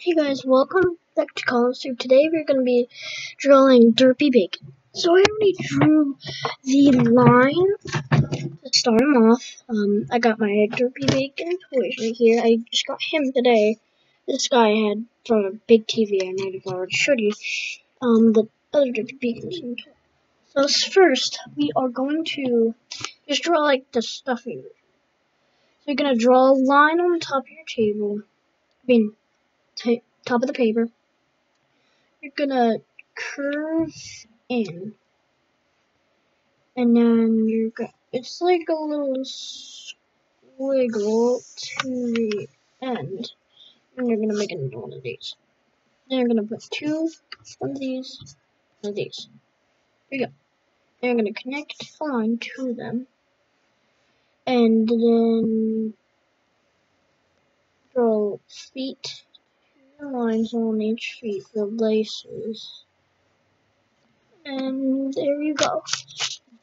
Hey guys, welcome back to Collins Tube. Today we're going to be drawing Derpy Bacon. So I already drew the line to start him off. Um, I got my Derpy Bacon toys right here. I just got him today. This guy I had from a big TV I might have already showed you. Um, the other Derpy toys. So first, we are going to just draw like the stuffy. So you're going to draw a line on the top of your table. I mean, top of the paper. You're gonna curve in, and then you're gonna, it's like a little squiggle to the end, and you're gonna make another one of these. Then you're gonna put two of these, one of these. There you go. Then you're gonna connect a line to them, and then draw feet lines on each feet for laces. And there you go.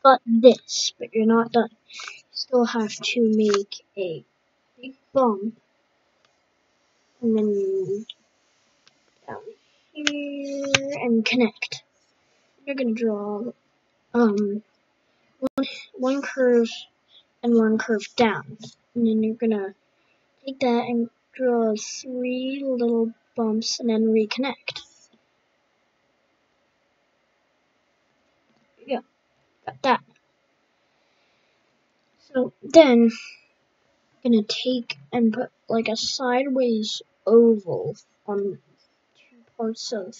Got this, but you're not done. You still have to make a big bump. And then down here and connect. You're gonna draw um one one curve and one curve down. And then you're gonna take that and draw three little bumps and then reconnect. Yeah, got that. So then, I'm gonna take and put like a sideways oval on two parts of.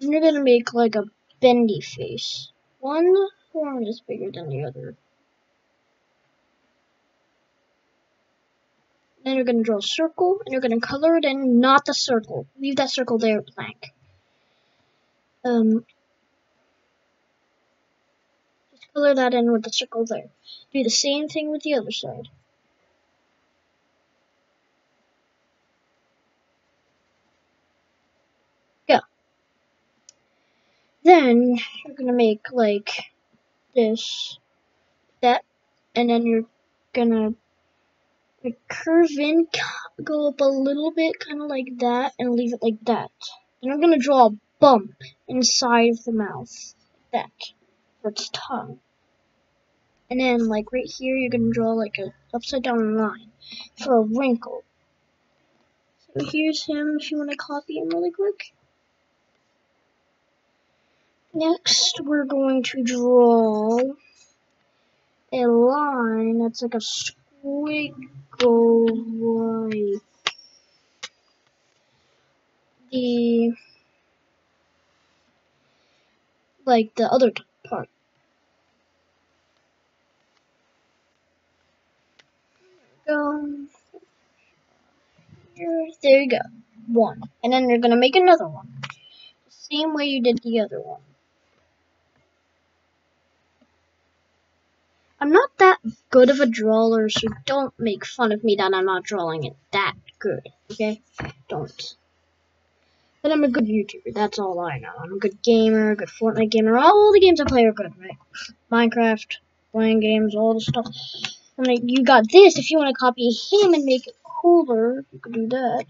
And you're gonna make like a bendy face. One horn is bigger than the other. Then you're going to draw a circle, and you're going to color it in, not the circle. Leave that circle there blank. Um, just color that in with the circle there. Do the same thing with the other side. Go. Then, you're going to make, like, this, that, and then you're going to like curve in, go up a little bit, kind of like that, and leave it like that. Then I'm going to draw a bump inside of the mouth, like that, for its tongue. And then, like right here, you're to draw like a upside down line for a wrinkle. So here's him if you want to copy him really quick. Next, we're going to draw a line that's like a wiggle Oh, like the like the other part. Go here, there you go. One. And then you're gonna make another one. The same way you did the other one. I'm not that good of a drawer, so don't make fun of me that I'm not drawing it that good, okay? Don't. But I'm a good YouTuber, that's all I know. I'm a good gamer, a good Fortnite gamer, all the games I play are good, right? Minecraft, playing games, all the stuff. Like, you got this, if you want to copy him and make it cooler, you can do that.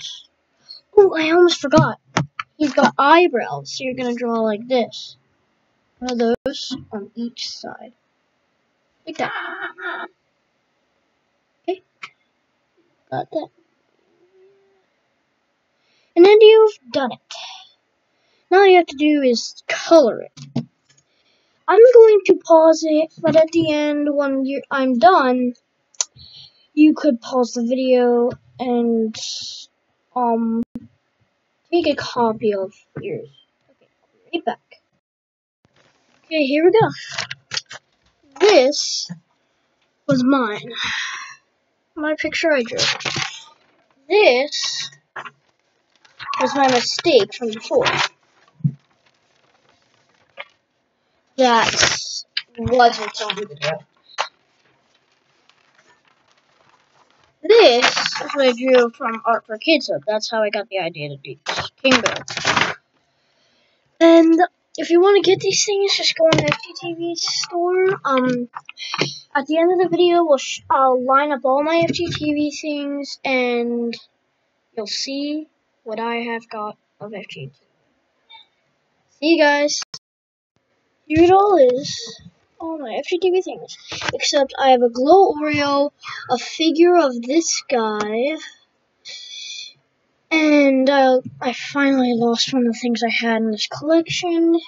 Oh, I almost forgot. He's got eyebrows, so you're gonna draw like this. One of those on each side. Like that. Okay. Got that. And then you've done it. Now all you have to do is color it. I'm going to pause it, but at the end, when I'm done, you could pause the video and um take a copy of yours. Okay, right back. Okay, here we go this was mine. My picture I drew. This was my mistake from before. That wasn't on the video. This is what I drew from Art for Kids, so that's how I got the idea to do this. Kingo. And if you want to get these things, just go on the FGTeeV store. Um, at the end of the video, we'll I'll line up all my FGTeeV things, and you'll see what I have got of FGT. See you guys. Here it all is. All my FGTeeV things. Except I have a glow Oreo, a figure of this guy, and uh, I finally lost one of the things I had in this collection.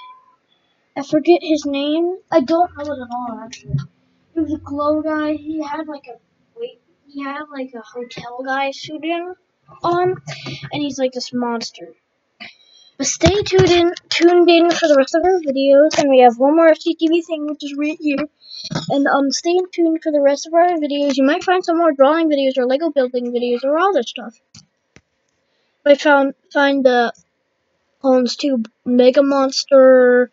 I forget his name. I don't know it at all, actually. It was a glow guy. He had like a wait. He had like a hotel guy suit in on, and he's like this monster. But stay tuned in, tuned in for the rest of our videos, and we have one more FGTeeV thing, which is right here. And um, stay tuned for the rest of our videos. You might find some more drawing videos or Lego building videos or all this stuff. I found find the Holmes 2 Mega Monster.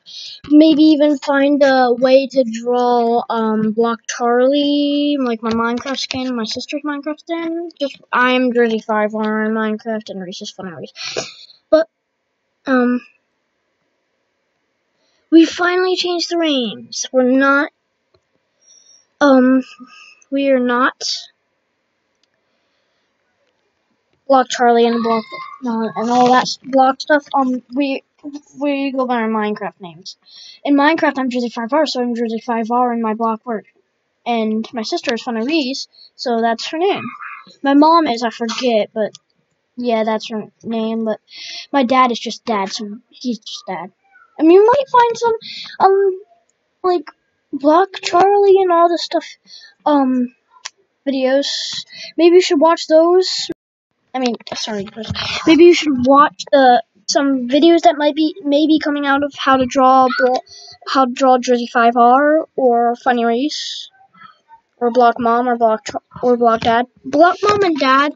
Maybe even find a way to draw um Block Charlie, like my Minecraft skin, my sister's Minecraft skin. Just I'm Jersey 5 on Minecraft and Reese's Fun Reese. But um we finally changed the names. We're not um we are not block Charlie and block uh, and all that block stuff. Um, we we go by our Minecraft names. In Minecraft, I'm Jersey 5R, so I'm Jersey 5R in my block word. And my sister is Funny Reese, so that's her name. My mom is, I forget, but yeah, that's her name. But my dad is just dad, so he's just dad. I mean, you might find some, um, like, Block Charlie and all this stuff, um, videos. Maybe you should watch those. I mean, sorry, maybe you should watch the some videos that might be maybe coming out of how to draw how to draw Jersey 5R or Funny Race or Block Mom or Block or Block Dad. Block Mom and Dad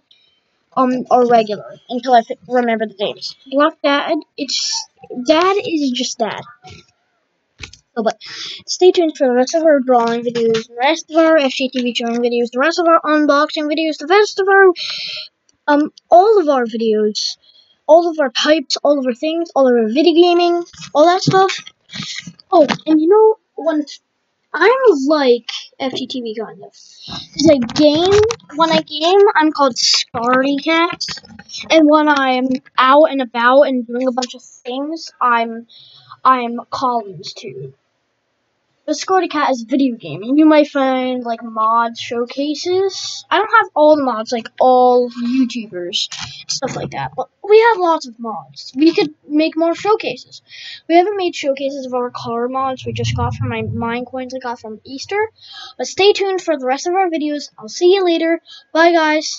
um are regular until I remember the names. Block Dad, it's Dad is just Dad. So, but stay tuned for the rest of our drawing videos, the rest of our FGTeeV drawing videos, the rest of our unboxing videos, the rest of our um, all of our videos, all of our types, all of our things, all of our video gaming, all that stuff. Oh, and you know, when I'm like FGTeeV kind of. Because I game, when I game, I'm called Scardy Cat. And when I'm out and about and doing a bunch of things, I'm, I'm Collins too. The Scardy Cat is video gaming. You might find like mods showcases. I don't have all the mods like all YouTubers, stuff like that. But we have lots of mods. We could make more showcases. We haven't made showcases of our car mods we just got from my Minecoins I got from Easter. But stay tuned for the rest of our videos. I'll see you later. Bye guys.